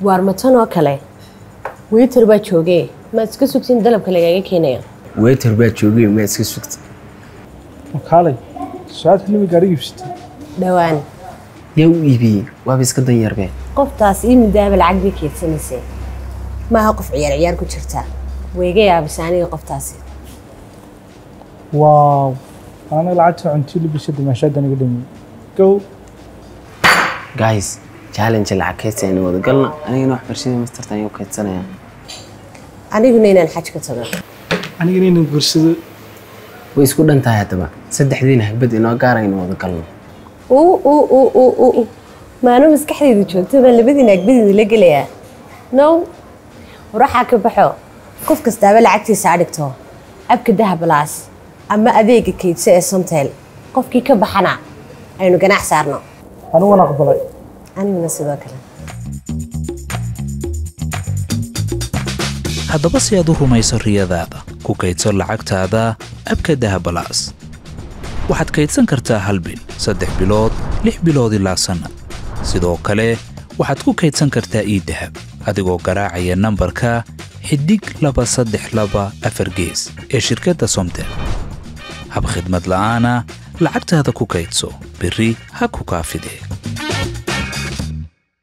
waar matan oo kale. Wiiter baa joogee maad iska sugtiin dalabka lagaaga keenaya? Weetar baa joogay ma iska sugta makaalay su'aad xilimi gaari iibsatay. Dhowaan yaa u iibiyey waaba iska dan yarbe qoftaas ii midaaba lacag bay keedsanaysay maaha qof ciyaar ciyaar ku jirta. Wayga yaabisa aniga qoftaasi. Waaw anaga lacagta cuntii libisada maashaada naga dhami gow guys challenge lacag kaydsan wada galna anigana waxbarashadii masterta ayuu kaydsanaya aniguna inaan xaj ka tago anigana inaan guursado way isku dhan tahay haddaba saddexdiina hagbad inoo gaarayna wada maano maskaxdayda joogto baan labadiina agbadiina la gelayaa no waraxaa ka baxo qof kastaaba lacagtiisa ha dhigto abka dahabalaas ama adeega kaydso ee samtel qofkii ka baxana aynu ganac saarno. Aniguna aqbalay. Aniguna sidoo kale. Haddaba si aad u rumayso riyadaada ku kaydso lacagtaada abka dahabalaas waxaad kaydsan kartaa hal bil saddex bilood lix bilood ilaa sannad sidoo kale waxaad ku kaydsan kartaa iidahab adigoo garaacaya nambarka xidig laba saddex laba afar gees ee shirkadda somtel hab khidmad la'aana lacagtaada ku kaydso berri ha ku kaafidee